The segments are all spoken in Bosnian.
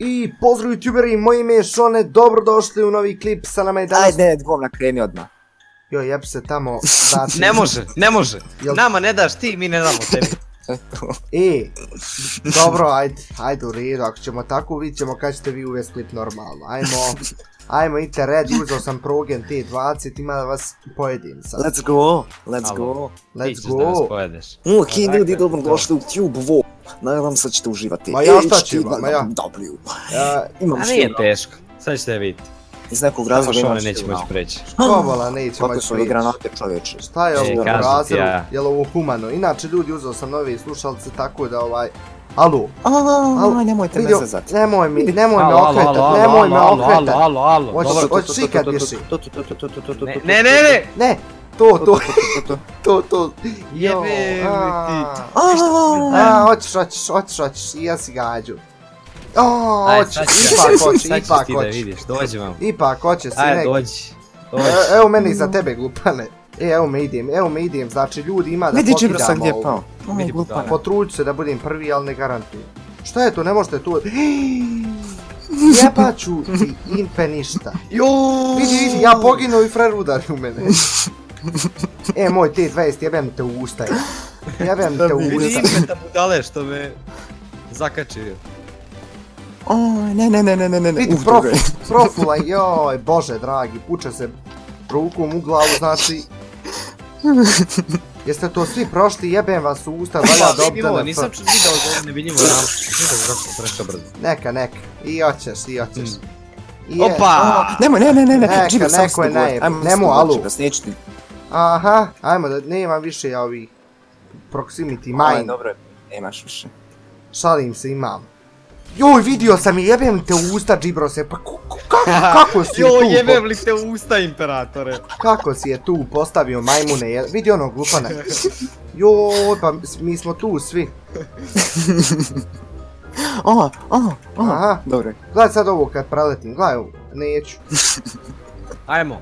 I pozdrav youtuberi, moje ime je Šone, dobrodošli u novi klip sa nama i danas... Ajde, dvom na kreni odmah. Joj, jeb se tamo, znači... Ne može, ne može. Jel- Nama ne daš ti, mi ne damo tebi. E, dobro, ajde, ajde u redu, ako ćemo tako, vidit ćemo kad ćete vi uvesti klip normalno. Ajmo, ajmo, idite red, uzao sam progen T20, ima da vas pojedim sad. Let's go, let's Alo. go. Ti Let's ćeš da go. pojedeš. Ok, ljudi, to. dobro došli u Cube Vo. Nadam se da ćete uživati. Ma ja šta ću, ma ja. W. Ja, Imam A nije što teško. Sad ćete vidjeti. iz nekog Razlog razloga što imam one neće što moći preći. kovala, neće Kako moći su ove prići. granate čovječe? Šta je E, ovo u kažem ti razeru? ja. Je li ovo humano? Inače, ljudi, uzao sam nove slušalce, tako da ovaj... Alo, Aaaa, nemojte me vidio, zezati. nemoj mi, nemoj me Alo, alo, okretat, alo, nemoj me alo, alo, okretat. alo, alo, Hoćeš- dobro. hoćeš ikad više. Ne, ne, ne, ne! Ne, to, to, to, to. Jebe ti. A, hoćeš, hoćeš, hoćeš, hoćeš, i ja si gađu. O, hoćeš, sad ćeš ipak hoće, sad ćeš ipak hoće. vidiš, dođi vam. Ipak hoće, Ajde, sinek. dođi. Dođi. E, Evo meni za tebe, glupane. E, evo me idem, evo me idem, znači ljudi ima da Vidi Džibra sad gdje je pao. Vidi ću se da budem prvi, ali ne garantujem. Šta je to, ne možete tu... Jebaću ti impe ništa. Joooo! Vidi, vidi, ja poginu i frer udari u mene. E, moj T20, jebem te u usta. je. Jebem te u usta. impeta budale što me zakačio. O, ne, ne, ne, ne, ne, ne, ne. Vidi, proful, je. profula, joj, bože dragi, puče se rukom u glavu, znači... Jeste to svi prošli, jebem vas u usta, valja Pa, dobite vidimo, na nisam F. ču video da ovo ne vidimo rampu. Nisam zašto prešao brzo. Neka, neka, i hoćeš, i hoćeš. I je- Opa! Nemoj, ne, ne, ne, Neka, ne, Džibra sam najeb- Ajmo Nemo, se alu. neću ti. Aha, ajmo da, nema više ja ovih proximity Aj, mine, dobro je. Nemaš više. šalim se, imam. Joj, vidio sam i jebem te u usta, džibro se, pa kako, kako si je tu, Jo, po- jebem li te u usta, imperatore? kako si je tu postavio majmune, je, vidi ono glupana. Joj, pa mi smo tu svi. O, o, o, Aha. dobro. Gledaj sad ovo kad preletim, gledaj ovo, neću. Ajmo,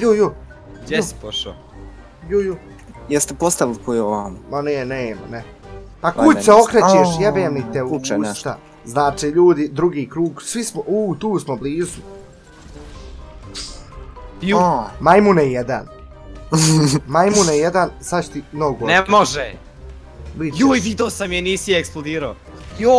Ju, ju, gdje si pošao? ju, ju. Jeste postavili koju ovamo? Ma ne, nema, ne. A Ma kud ne, se okrećeš, A, jebem li te u nešto. usta. Znači, ljudi, drugi krug, svi smo, u, tu smo blizu. Ju, O, Majmune jedan. Majmune jedan, sad ću ti nogu. ne može. Ćeš. vidio sam je, nisi eksplodirao. Joj,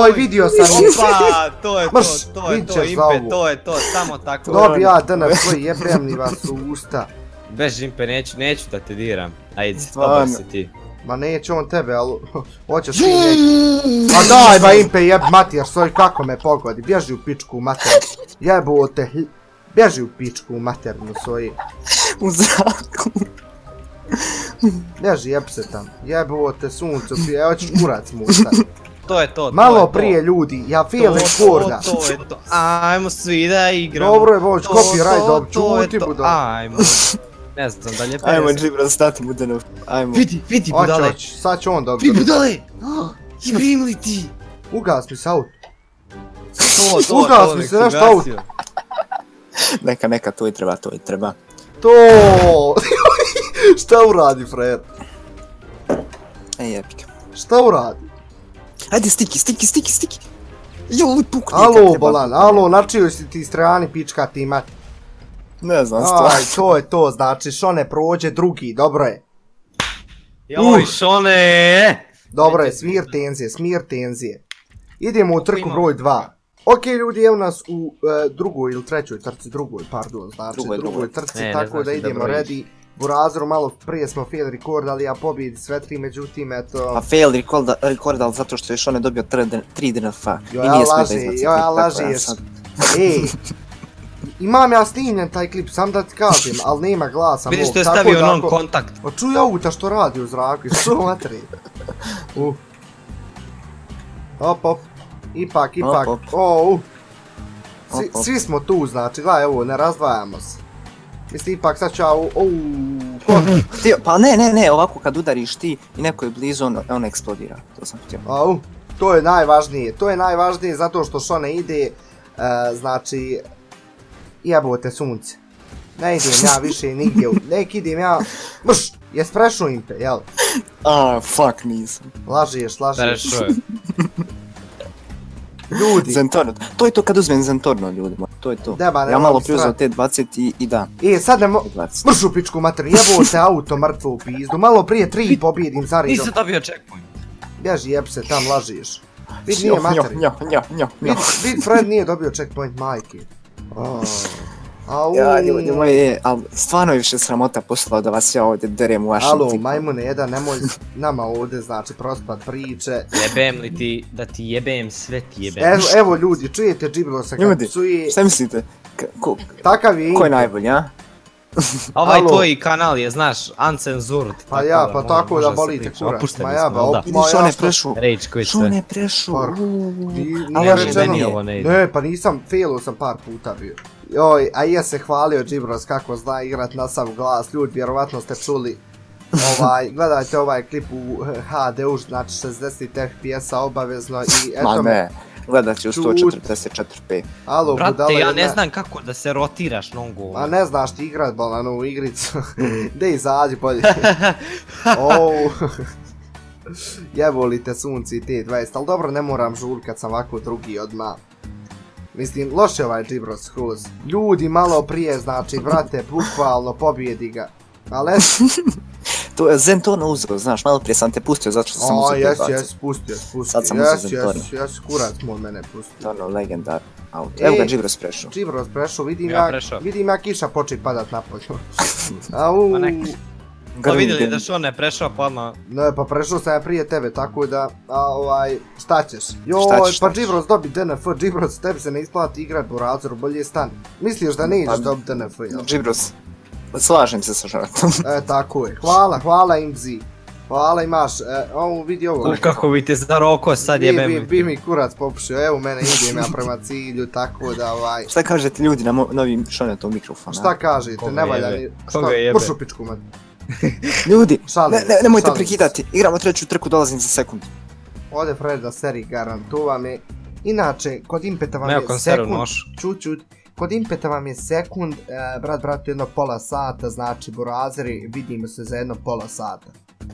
Oj, vidio sam je. Opa, to je to, Mrš, to je to, impe, to je to, samo tako. Dobi ja danas svoj jebem li vas u usta. Bez impe, neću, neću da te diram. Ajde, dobar si ti. Ma neće on tebe, ali hoćeš ti neće. Ma daj ba impe jeb mater, svoj kako me pogodi, bježi u pičku mater. Jebo te, hi- bježi u pičku maternu svoji. u zraku. Bježi jeb se tam, jebo te suncu, prije, evo ćeš kurac mu. To je to, to je Malo to. prije ljudi, ja To, feel rekorda. To, to je to. Ajmo svi da igramo. Dobro je, Boć, To, copyright, to, dobro, to je čuti to. budala. Ajmo. Ne znam, dalje Ajmo, pesma. Džibra, stati Budanov. Ajmo. Vidi, vidi budale. hoće, sad će on Vidi dobro. budale. Jebim li ti? Ugas mi se auto. To, to, Ugas to, mi se nešto gasio. Neka, neka, to i treba, to i treba. To! Šta uradi, frajer? Ej, epika. Šta uradi? Ajde, stiki, stiki, stiki, stiki. Joj, pukni. kad Alo, treba. bolan, alo, načio si ti strani pička ti mat. Ne znam, Aj, stvarno. to je to, znači, šone prođe drugi, dobro je. Joj, šone. Dobro je, smir tenzije, smir tenzije. Idemo u trku broj 2. Ok, ljudi, evo nas u e, drugoj ili trećoj trci, drugoj, pardon, znači, Drugoj, drugoj, trci, Ne, tako znaš da idemo ready. Burazeru malo prije smo fail record, ali ja pobjedi sve tri, međutim, eto... A fail record, record ali zato što je još one dobio 3 DNF-a. I ja nije smio da laže, izbaci jo, ja tako lažeš. ja Ej, imam ja snimljen taj klip, sam da ti kažem, ali nema glasa Vidiš mog, što je stavio non ako- kontakt. Pa čuj auta što radi u zraku, što matri. Uh. Op, op. Ipak, ipak. Op, op. O, uh. Svi, Op, op. svi smo tu, znači, gledaj ovo, ne razdvajamo se. Mislim, ipak sad ću ja Ti, pa ne, ne, ne, ovako kad udariš ti i neko je blizu, on, on eksplodira. To sam htio. Au, to je najvažnije, to je najvažnije zato što što ne ide, uh, znači, jebote sunce. Ne idem ja više nigdje, u- nek idem ja, mrš, jes prešao im te, jel? A, fuck, nisam. Lažiješ, lažiješ. Prešao je. Ljudi, Zentorno. To je to kad uzmem Zentorno, ljudi moji. To je to. Deba, ja nema malo preuzeo stran. te 20 i, i da. e, sad ne mo... 20. Mršu pičku mater, jebo se auto mrtvo u pizdu, malo prije tri pobjedim za redom. Nisam dobio checkpoint. Bježi jeb se, tam lažiš. Vid nije Njo, materi. njo, njo, njo, Vid, njo. vid Fred nije dobio checkpoint majke. Oh. Au. Ja, ljudi moji, je, ali stvarno je više sramota poslao da vas ja ovdje derem u vašem Alo, majmune, jedan, nemoj nama ovdje, znači, prospat priče. Jebem li ti, da ti jebem, sve ti jebem. Evo, evo ljudi, čujete Džibro se kad Ljudi, psuje, Šta mislite? K ko, takav je ko je najbolji, a? Ovaj Alo. tvoj kanal je, znaš, uncensored. Pa ja, pa tako može da se volite priča. kurac. Opušteni Ma ja, smo, ba, jel da? op- Vidiš, Ma, on ja prešu. Rage quit Što je prešu? Par. Ali nije meni rečeno. ovo ne ide. Ne, pa nisam, failo sam par puta bio. Joj, a ja se hvalio Džibros kako zna igrat na sam glas, ljudi, vjerovatno ste čuli. Ovaj, gledajte ovaj klip u HD-u, znači 60 FPS-a obavezno i eto Ma me, ne, gledat ću u Čut. 144p. alo, budala Brate, ja ne jedna- znam kako da se rotiraš nongo. Ma ne znaš ti igrat balanu igricu. De izađi bolje. oh. Jevolite sunci i T20, ali dobro ne moram žur kad sam ovako drugi odmah. Mislim, loš je ovaj Džibro skroz. Ljudi malo prije, znači, brate, bukvalno pobjedi ga. Ali es, To je Zentorno uzeo, znaš, malo prije sam te pustio zato što sam o, uzeo te jes, 20. jes, pustio, spustio. Sad sam uzeo jes, Zentorno. jes, jes, kurac mu od mene pustio. Stvarno legendar auto. E. Evo ga Džibros prešao. Džibro prešao, vidim Ja prešao. vidim ja kiša počet padat napolje. Au, Pa nek. Pa vidjeli da što ne prešao pa odmah. Ne, pa prešao sam ja prije tebe, tako da, a, ovaj, šta ćeš? Joj, Šta ćeš, pa? Džibros dobi DNF, Džibros, tebi se ne isplati igrat po razoru, bolje stan. Misliš da nećeš Pa- dobiti DNF, jel? Džibros, slažem se sa žartom. E, tako je. Hvala, hvala Imzi. Hvala imaš, e, ovo vidi ovo. U, kako bi te zaroko sad Bi, jebem. bi, bi mi kurac popušio, evo mene idem ja prema cilju, tako da ovaj... Šta kažete ljudi na mo novim šonetom mikrofona? Šta kažete, Koga ne valja ni... Koga Šta, jebe? Mršu pičku, man. Ljudi, Šalim ne, ne, nemojte šalim prekidati, igramo treću trku, dolazim za sekund. Ode Fred da seri garant, to vam je... Inače, kod Impeta vam je sekund... Čut, čut. Kod Impeta vam je sekund, e, brat, brat, jedno pola sata, znači, burazeri, vidimo se za jedno pola sata.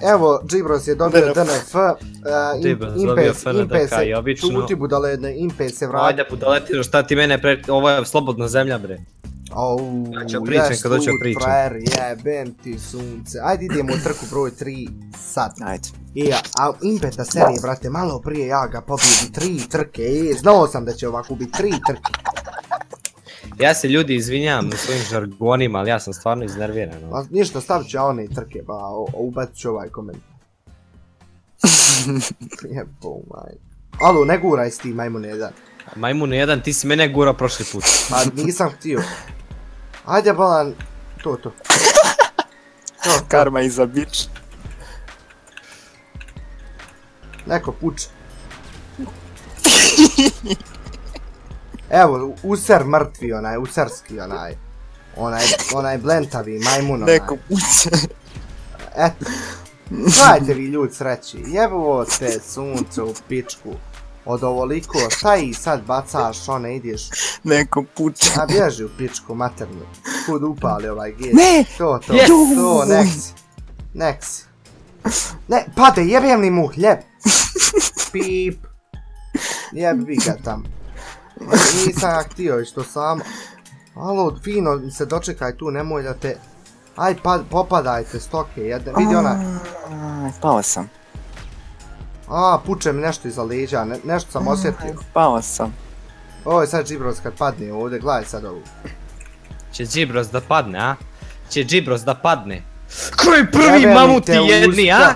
Evo, Džibros je dobio DNF. DNF, uh, Džibros dobio FNDK i obično. Čuti budale jedne, Impet se vrati. Ajde budaletino, šta ti mene pre... Ovo je slobodna zemlja bre. Au, Ja ću pričam kad hoću lud pričam. Frajer, jebem ti sunce. Ajde idemo u trku broj 3 sad. Ajde. I, a Impeta serije, brate, malo prije ja ga pobjedi tri trke. E, znao sam da će ovako biti tri trke. Ja se ljudi izvinjam na svojim žargonima, ali ja sam stvarno iznerviran. ono. A ništa, stavit ću ja one trke, pa ubacit ću ovaj komentar. Jebo maj. Alo, ne guraj s tim, majmun jedan. Majmun jedan, ti si mene gura prošli put. Pa nisam htio. Ajde, balan, to, to. To, to. Karma iza bič. Neko puče. Evo, user mrtvi onaj, userski onaj. Onaj, onaj blentavi majmun onaj. Neko puće. Eto. Gledajte vi ljudi sreći, jebovo te sunce u pičku. Od ovoliko, šta i sad bacaš, one ideš, Neko puće. a bježi u pičku maternu. Kud upali ovaj gej. Ne! To, to, Yes! to, neksi. Neksi. Ne, pade, jebem li mu hljeb. Pip. Jebi ga tam. Nisam ja htio išto samo. Alo, fino se dočekaj tu, nemoj da te... Aj, pa, popadajte stoke, jedne, vidi ona. Aj, Pao sam. A, puče mi nešto iza leđa, ne, nešto sam osjetio. Pao sam. Je sad Džibros kad padne ovdje, gledaj sad ovu. Će Džibros da padne, a? Će Džibros da padne. Ko je prvi mamuti jedni, usta. a?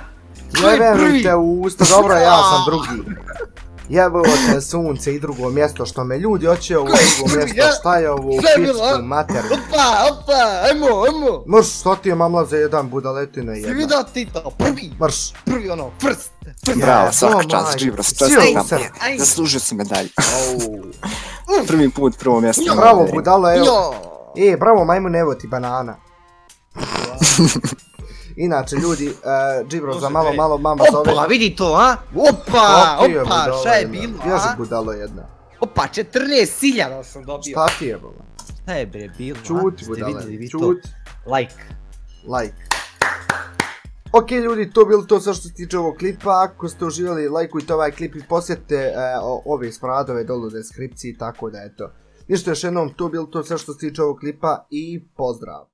Ko je Jebem prvi? li te u usta, dobro, ja sam drugi. Jebalo te sunce i drugo mjesto, što me ljudi hoće ovo drugo mjesto, ja? šta je ovo u pičku a? materinu. Opa, opa, ajmo, ajmo. Mrš, što ti je mamla za jedan budaletine Si jedna. vidio ti to, prvi, Mrš. prvi ono, prst. Bravo, Ja, svaka čast, Džibros, čestitam. user. Aj. Zaslužio si medalju. Au. Prvi put, prvo mjesto. Bravo, budalo, evo. E, bravo, majmun, evo ti banana. Inače, ljudi, uh, Džibro za malo, ej. malo mama zove. Opa, vidi to, a? Opa, opa, budalo šta je bilo, a? budalo jedna. Opa, 14.000 sam dobio. Šta ti je, baba? Šta je bre bilo, a? Čuti, vidjeli vi budale, to? čuti. Like. Like. Ok ljudi, to bilo to sve što se tiče ovog klipa. Ako ste uživali, lajkujte ovaj klip i posjetite e, ove smradove dolu u deskripciji, tako da eto. Ništa još jednom, to bilo to sve što se tiče ovog klipa i pozdrav!